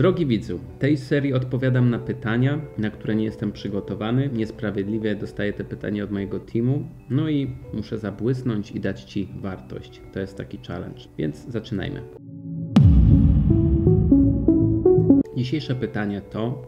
Drogi widzu, tej serii odpowiadam na pytania, na które nie jestem przygotowany. Niesprawiedliwie dostaję te pytania od mojego teamu, no i muszę zabłysnąć i dać Ci wartość. To jest taki challenge, więc zaczynajmy. Dzisiejsze pytanie to: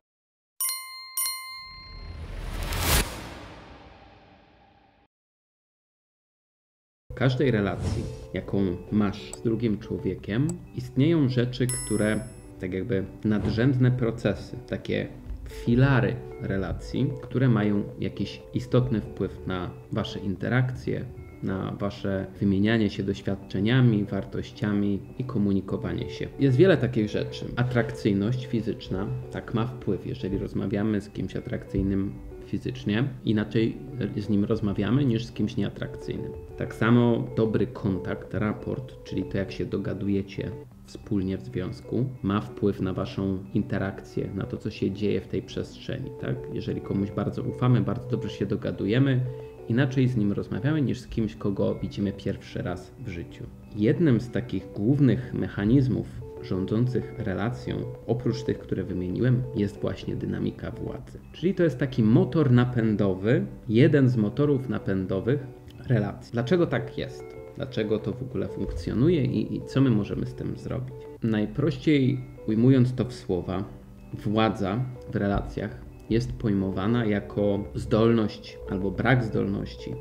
W każdej relacji, jaką masz z drugim człowiekiem, istnieją rzeczy, które, tak jakby nadrzędne procesy, takie filary relacji, które mają jakiś istotny wpływ na wasze interakcje, na wasze wymienianie się doświadczeniami, wartościami i komunikowanie się. Jest wiele takich rzeczy. Atrakcyjność fizyczna tak ma wpływ, jeżeli rozmawiamy z kimś atrakcyjnym fizycznie, inaczej z nim rozmawiamy niż z kimś nieatrakcyjnym. Tak samo dobry kontakt, raport, czyli to jak się dogadujecie wspólnie w związku, ma wpływ na waszą interakcję, na to, co się dzieje w tej przestrzeni. Tak? Jeżeli komuś bardzo ufamy, bardzo dobrze się dogadujemy, inaczej z nim rozmawiamy niż z kimś, kogo widzimy pierwszy raz w życiu. Jednym z takich głównych mechanizmów rządzących relacją, oprócz tych, które wymieniłem, jest właśnie dynamika władzy. Czyli to jest taki motor napędowy, jeden z motorów napędowych relacji. Dlaczego tak jest? Dlaczego to w ogóle funkcjonuje i, i co my możemy z tym zrobić? Najprościej ujmując to w słowa, władza w relacjach jest pojmowana jako zdolność albo brak zdolności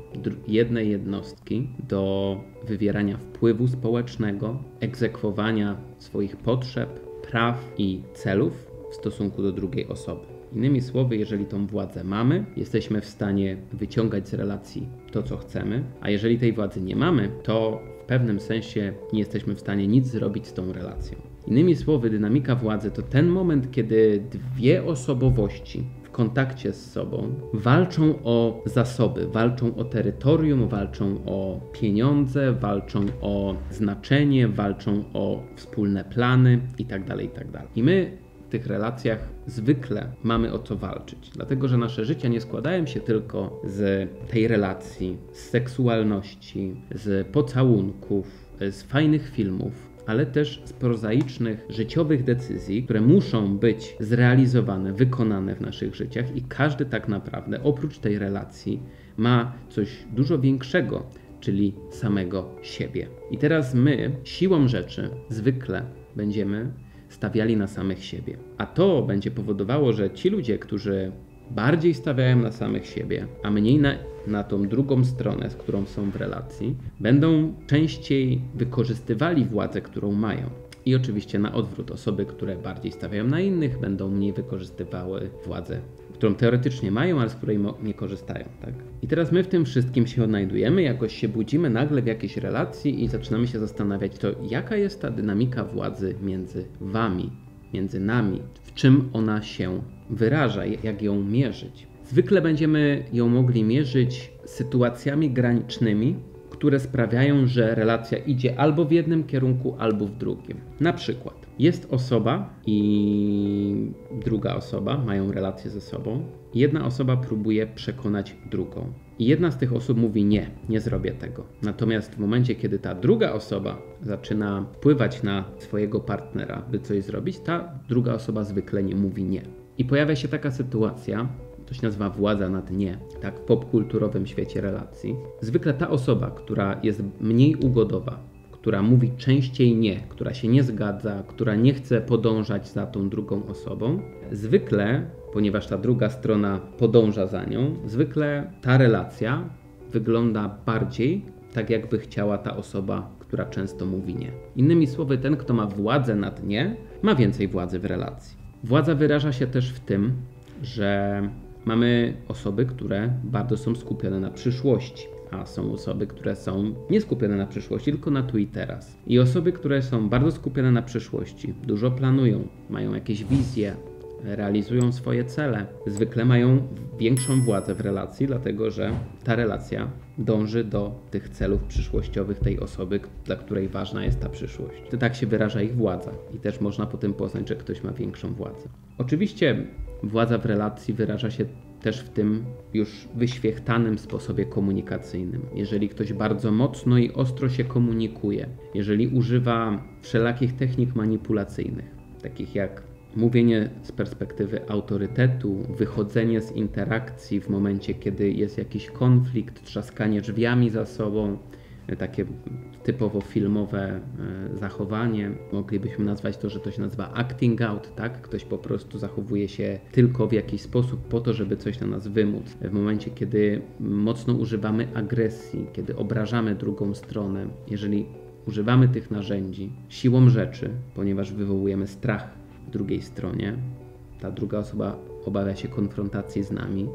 jednej jednostki do wywierania wpływu społecznego, egzekwowania swoich potrzeb, praw i celów w stosunku do drugiej osoby. Innymi słowy, jeżeli tą władzę mamy, jesteśmy w stanie wyciągać z relacji to, co chcemy, a jeżeli tej władzy nie mamy, to w pewnym sensie nie jesteśmy w stanie nic zrobić z tą relacją. Innymi słowy, dynamika władzy to ten moment, kiedy dwie osobowości w kontakcie z sobą walczą o zasoby, walczą o terytorium, walczą o pieniądze, walczą o znaczenie, walczą o wspólne plany itd. Tak itd. Tak I my tych relacjach zwykle mamy o co walczyć, dlatego że nasze życia nie składają się tylko z tej relacji, z seksualności, z pocałunków, z fajnych filmów, ale też z prozaicznych, życiowych decyzji, które muszą być zrealizowane, wykonane w naszych życiach, i każdy tak naprawdę, oprócz tej relacji, ma coś dużo większego, czyli samego siebie. I teraz my, siłą rzeczy, zwykle będziemy stawiali na samych siebie. A to będzie powodowało, że ci ludzie, którzy bardziej stawiają na samych siebie, a mniej na, na tą drugą stronę, z którą są w relacji, będą częściej wykorzystywali władzę, którą mają. I oczywiście na odwrót, osoby, które bardziej stawiają na innych, będą mniej wykorzystywały władzę, którą teoretycznie mają, ale z której nie korzystają. Tak? I teraz my w tym wszystkim się odnajdujemy, jakoś się budzimy nagle w jakiejś relacji i zaczynamy się zastanawiać, to jaka jest ta dynamika władzy między wami, między nami, w czym ona się wyraża, jak ją mierzyć. Zwykle będziemy ją mogli mierzyć sytuacjami granicznymi, które sprawiają, że relacja idzie albo w jednym kierunku, albo w drugim. Na przykład jest osoba i druga osoba mają relację ze sobą. Jedna osoba próbuje przekonać drugą. I jedna z tych osób mówi nie, nie zrobię tego. Natomiast w momencie, kiedy ta druga osoba zaczyna wpływać na swojego partnera, by coś zrobić, ta druga osoba zwykle nie mówi nie. I pojawia się taka sytuacja, to się nazywa władza nad nie, tak w popkulturowym świecie relacji. Zwykle ta osoba, która jest mniej ugodowa, która mówi częściej nie, która się nie zgadza, która nie chce podążać za tą drugą osobą, zwykle, ponieważ ta druga strona podąża za nią, zwykle ta relacja wygląda bardziej tak, jakby chciała ta osoba, która często mówi nie. Innymi słowy, ten, kto ma władzę nad nie, ma więcej władzy w relacji. Władza wyraża się też w tym, że mamy osoby, które bardzo są skupione na przyszłości, a są osoby, które są nie skupione na przyszłości, tylko na tu i teraz. I osoby, które są bardzo skupione na przyszłości, dużo planują, mają jakieś wizje, realizują swoje cele, zwykle mają większą władzę w relacji, dlatego że ta relacja dąży do tych celów przyszłościowych tej osoby, dla której ważna jest ta przyszłość. To tak się wyraża ich władza i też można po tym poznać, że ktoś ma większą władzę. Oczywiście władza w relacji wyraża się też w tym już wyświechtanym sposobie komunikacyjnym. Jeżeli ktoś bardzo mocno i ostro się komunikuje, jeżeli używa wszelakich technik manipulacyjnych, takich jak mówienie z perspektywy autorytetu, wychodzenie z interakcji w momencie, kiedy jest jakiś konflikt, trzaskanie drzwiami za sobą, takie typowo filmowe e, zachowanie. Moglibyśmy nazwać to, że to się nazywa acting out, tak? Ktoś po prostu zachowuje się tylko w jakiś sposób po to, żeby coś na nas wymóc. W momencie, kiedy mocno używamy agresji, kiedy obrażamy drugą stronę, jeżeli używamy tych narzędzi siłą rzeczy, ponieważ wywołujemy strach w drugiej stronie, ta druga osoba obawia się konfrontacji z nami,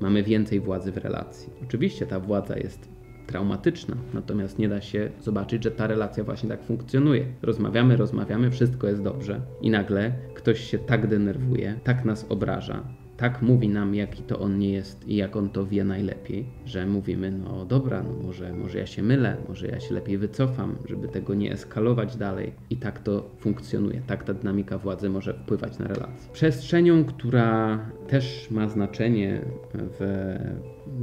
mamy więcej władzy w relacji. Oczywiście ta władza jest traumatyczna, natomiast nie da się zobaczyć, że ta relacja właśnie tak funkcjonuje. Rozmawiamy, rozmawiamy, wszystko jest dobrze i nagle ktoś się tak denerwuje, tak nas obraża, tak mówi nam, jaki to on nie jest i jak on to wie najlepiej, że mówimy, no dobra, no może, może ja się mylę, może ja się lepiej wycofam, żeby tego nie eskalować dalej. I tak to funkcjonuje, tak ta dynamika władzy może wpływać na relacje. Przestrzenią, która też ma znaczenie w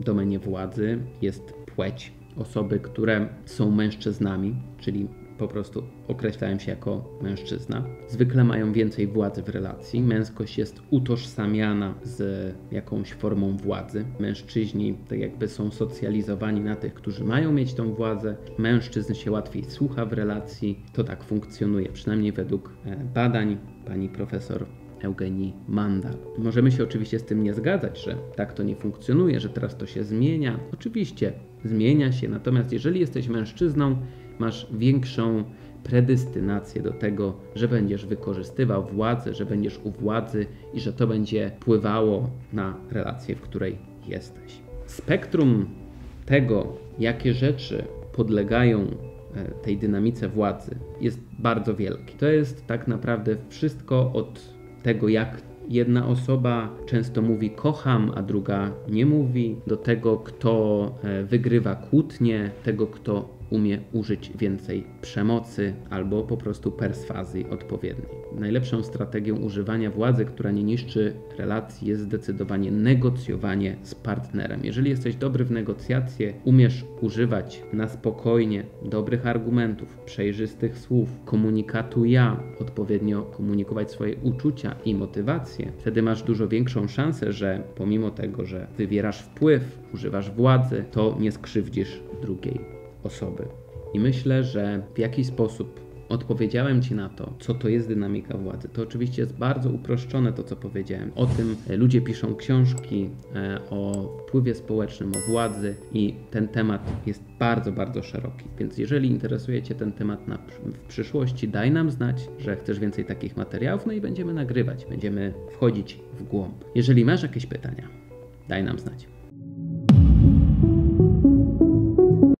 domenie władzy, jest płeć. Osoby, które są mężczyznami, czyli po prostu określają się jako mężczyzna. Zwykle mają więcej władzy w relacji. Męskość jest utożsamiana z jakąś formą władzy. Mężczyźni tak jakby są socjalizowani na tych, którzy mają mieć tą władzę. Mężczyzn się łatwiej słucha w relacji. To tak funkcjonuje, przynajmniej według e, badań pani profesor Eugenii Mandal. Możemy się oczywiście z tym nie zgadzać, że tak to nie funkcjonuje, że teraz to się zmienia. Oczywiście zmienia się, natomiast jeżeli jesteś mężczyzną, masz większą predystynację do tego, że będziesz wykorzystywał władzę, że będziesz u władzy i że to będzie wpływało na relację, w której jesteś. Spektrum tego, jakie rzeczy podlegają e, tej dynamice władzy, jest bardzo wielkie. To jest tak naprawdę wszystko od tego, jak jedna osoba często mówi kocham, a druga nie mówi, do tego, kto e, wygrywa kłótnie, tego, kto umie użyć więcej przemocy albo po prostu perswazji odpowiedniej. Najlepszą strategią używania władzy, która nie niszczy relacji, jest zdecydowanie negocjowanie z partnerem. Jeżeli jesteś dobry w negocjacje, umiesz używać na spokojnie dobrych argumentów, przejrzystych słów, komunikatu ja, odpowiednio komunikować swoje uczucia i motywacje, wtedy masz dużo większą szansę, że pomimo tego, że wywierasz wpływ, używasz władzy, to nie skrzywdzisz drugiej osoby. I myślę, że w jakiś sposób odpowiedziałem Ci na to, co to jest dynamika władzy. To oczywiście jest bardzo uproszczone to, co powiedziałem. O tym ludzie piszą książki e, o wpływie społecznym, o władzy i ten temat jest bardzo, bardzo szeroki. Więc jeżeli interesuje Cię ten temat na, w przyszłości, daj nam znać, że chcesz więcej takich materiałów, no i będziemy nagrywać, będziemy wchodzić w głąb. Jeżeli masz jakieś pytania, daj nam znać.